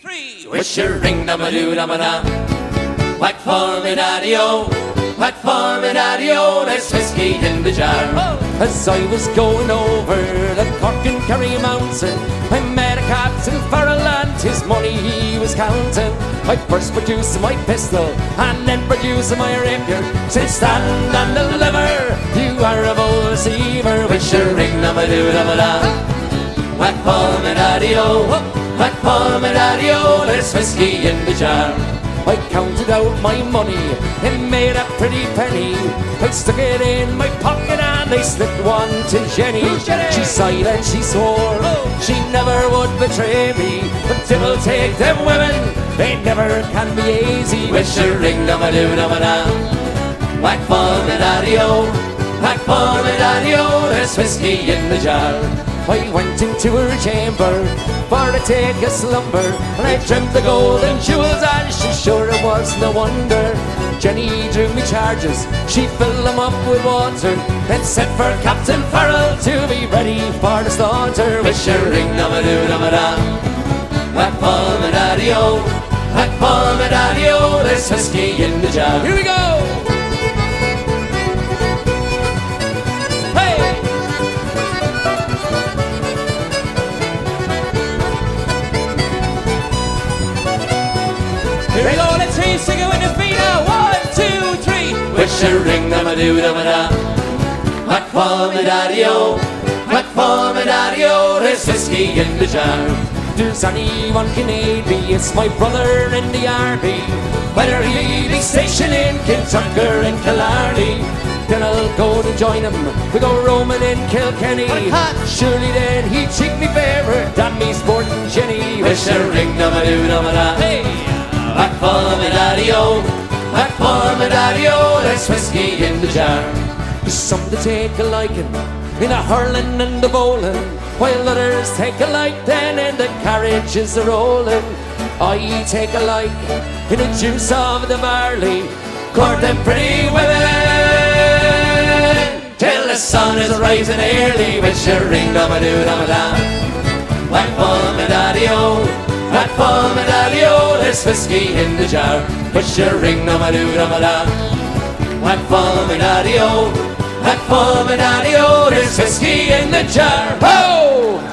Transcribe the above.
three. Wish your ring dum a doo dum a da. Whack for me daddy o, whack for me daddy o. There's whiskey in the jar. Oh. As I was going over the Cork and Kerry mountain, I met a Captain Farrell and his money he was counting. I first produced my pistol and then produced my rapier. Said, stand and deliver, you are a bold deceiver. Wish your ring dum a doo dum a da. Whack for me daddy o, whack for me daddy o. There's whiskey in the jar. I counted out my money and made a pretty penny. I stuck it in my pocket and I slipped one to Jenny. Jenny? She sighed and she swore oh. she never would betray me. But devil take them women, they never can be easy. Wish your ring dum a doo dum a da. Whack for me daddy o, whack for me daddy o. There's whiskey in the jar. I went into her chamber for to take a slumber And I dreamt the golden jewels and she sure it was no wonder Jenny drew me charges, she filled them up with water Then sent for Captain Farrell to be ready for the slaughter Wish your ring dum a doo dum a da. Whack for me daddy o, whack for me daddy o. There's whiskey in the jar. Here we go! Here we go, let's hear you sing it with your feet now. One, two, three. Wish your ring dum a doo dum a da. Whack for me daddy o, whack for me daddy o. There's whiskey in the jar. There's anyone can aid me, it's my brother in the army. Whether he be stationed in Kentucky or in Killarney, then I'll go to join him. We go roaming in Kilkenny. Surely then he'd cheek me favour than me sporting Jenny. Wish your ring dum a doo dum a da. Hey! Whack for me daddy o, whack for me daddy o. There's whiskey in the jar. There's Some to take a liking in a hurling and a bowling, while others take a like then in the carriages a rolling. I take a like in the juice of the barley, Court them pretty women till the sun is rising early. Wish your ring dum a doo dum a da. Whack whack There's whiskey in the jar. Wish your ring dum a doo dum a da. Whack for me daddy o, whack for me daddy o. There's whiskey in the jar. Ho!